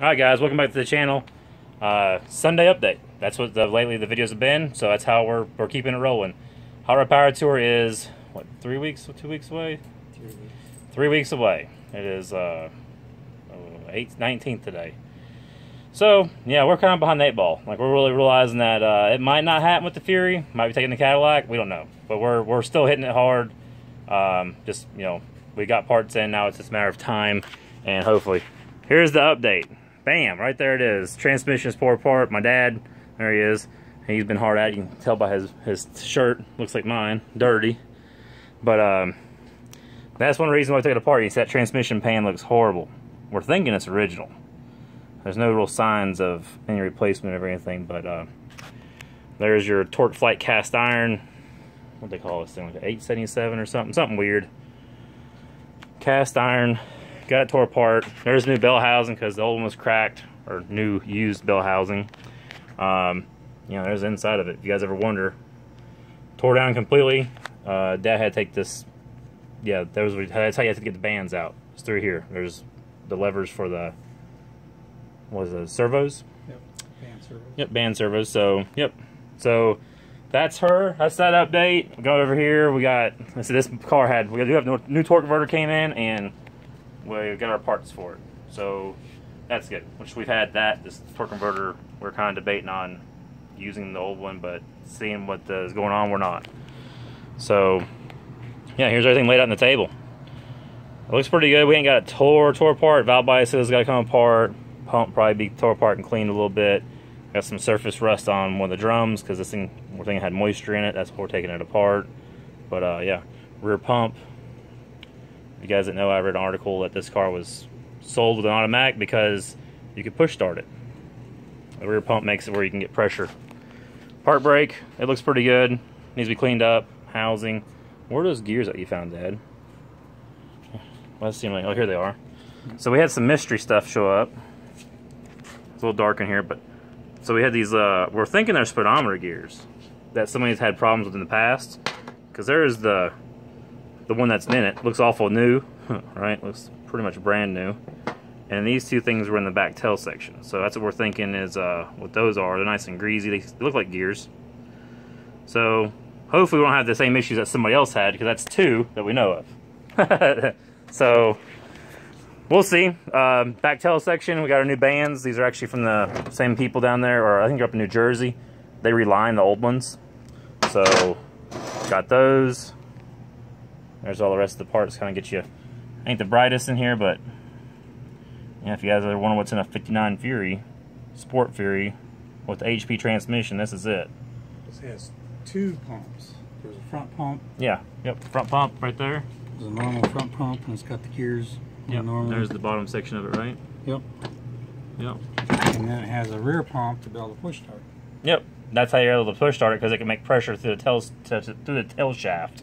All right, guys, welcome back to the channel. Uh, Sunday update. That's what the, lately the videos have been. So that's how we're we're keeping it rolling. Rod Power Tour is what three weeks, two weeks away? Three weeks. Three weeks away. It is uh, 8th, 19th today. So yeah, we're kind of behind the eight ball. Like we're really realizing that uh, it might not happen with the Fury. Might be taking the Cadillac. We don't know, but we're we're still hitting it hard. Um, just you know, we got parts in now. It's just a matter of time, and hopefully, here's the update. Bam! Right there it is. Transmission is poor apart. My dad, there he is. He's been hard at. You can tell by his his shirt. Looks like mine, dirty. But um, that's one reason why I took it apart. Is that transmission pan looks horrible. We're thinking it's original. There's no real signs of any replacement or anything, but uh, there's your TorqueFlite cast iron. What they call this thing, like an 877 or something, something weird. Cast iron, got it tore apart. There's new bell housing because the old one was cracked, or new used bell housing. Um, you know, there's the inside of it. If you guys ever wonder, tore down completely. Uh, Dad had to take this. Yeah, that was that's how you have to get the bands out. It's through here. There's the levers for the was it servos? Yep. Band servos. Yep, band servos. So yep. So that's her. That's that update. We go over here. We got. So this car had. We do have no, new torque converter came in, and we got our parts for it. So that's good. Which we've had that. This torque converter. We're kind of debating on using the old one, but seeing what is going on, we're not. So yeah, here's everything laid out on the table. It looks pretty good. We ain't got it tore tore apart. Valve body's got to come apart. Pump probably be tore apart and cleaned a little bit. Got some surface rust on one of the drums because this thing we're thinking had moisture in it. That's why we're taking it apart. But uh, yeah, rear pump. You guys didn't know, I read an article that this car was sold with an automatic because you could push start it. The rear pump makes it where you can get pressure. Part brake, it looks pretty good. Needs to be cleaned up. Housing. Where are those gears that you found, Dad? Seem like, oh, here they are. So we had some mystery stuff show up. It's a little dark in here, but so we had these. Uh, we're thinking they're speedometer gears that somebody's had problems with in the past. Because there's the the one that's in it. Looks awful new, right? Looks pretty much brand new. And these two things were in the back tail section. So that's what we're thinking is uh, what those are. They're nice and greasy. They look like gears. So hopefully we don't have the same issues that somebody else had because that's two that we know of. so we'll see. Um, back tail section, we got our new bands. These are actually from the same people down there, or I think they're up in New Jersey. They reline the old ones. So got those. There's all the rest of the parts. Kind of get you. Ain't the brightest in here, but yeah, if you guys are wondering what's in a 59 Fury, Sport Fury, with HP transmission, this is it. This has two pumps. There's a front pump. Yeah. Yep. Front pump right there. There's a normal front pump, and it's got the gears. Yep. Normal. There's the bottom section of it, right? Yep. Yep. And then it has a rear pump to be able to push start. Yep. That's how you're able to push start it because it can make pressure through the tail through the tail shaft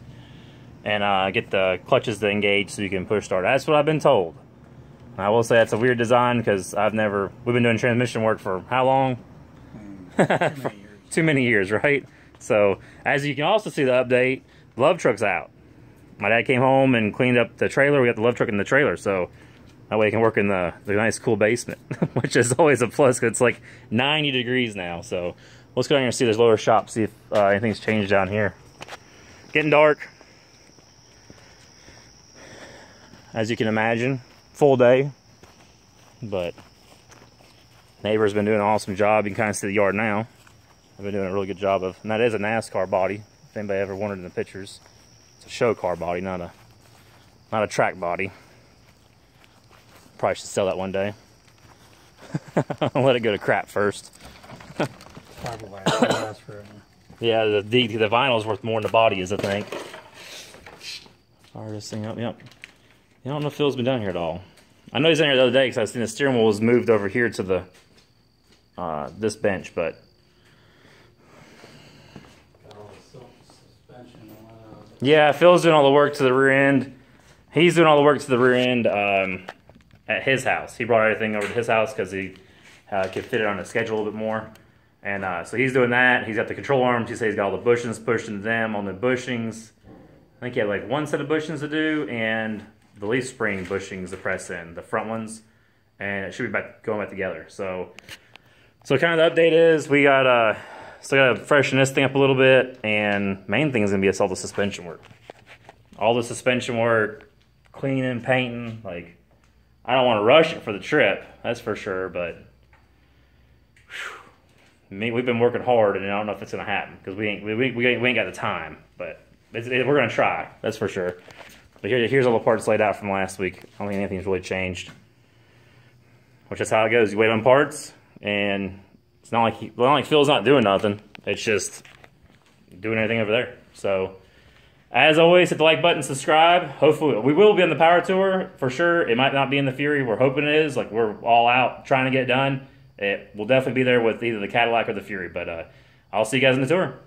and uh, get the clutches to engage so you can push start. That's what I've been told. I will say that's a weird design because I've never. We've been doing transmission work for how long? Mm, too, many Too many years, right? So as you can also see, the update, love truck's out. My dad came home and cleaned up the trailer. We got the love truck in the trailer, so that way he can work in the, the nice, cool basement, which is always a plus because it's like 90 degrees now. So let's go down here and see this lower shop, see if uh, anything's changed down here. Getting dark. As you can imagine, full day, but neighbor's been doing an awesome job. You can kind of see the yard now. I've been doing a really good job of, and that is a NASCAR body. If anybody ever wondered in the pictures, it's a show car body, not a not a track body. Probably should sell that one day. Let it go to crap first. Yeah, the, the the vinyl's worth more than the body is, I think. Fire this thing up. Yep. I don't know if Phil's been down here at all. I know he's in here the other day because I seen the steering wheel was moved over here to the uh, this bench, but yeah, Phil's doing all the work to the rear end. He's doing all the work to the rear end um, at his house. He brought everything over to his house because he uh, could fit it on his schedule a little bit more. And uh, so he's doing that. He's got the control arms. He says he's got all the bushings pushed into them on the bushings. I think he had like one set of bushings to do and the leaf spring bushings to press in, the front ones. and it should be back going back together. So, so kind of the update is we got uh still got to freshen this thing up a little bit, and main thing is gonna be all the suspension work, all the suspension work, cleaning, painting. Like, I don't want to rush it for the trip, that's for sure, but. me, we've been working hard, and I don't know if it's gonna happen because we ain't we, we, we ain't we ain't got the time, but it, we're gonna try. That's for sure. But here, here's all the parts laid out from last week. I don't think anything's really changed. Which is how it goes. You wait on parts, and it's not like he, not like Phil's not doing nothing. It's just doing anything over there. So, as always, hit the like button, subscribe. Hopefully, we will be on the Power Tour for sure. It might not be in the Fury. We're hoping it is. Like we're all out trying to get it done. It will definitely be there with either the Cadillac or the Fury. But uh, I'll see you guys in the tour.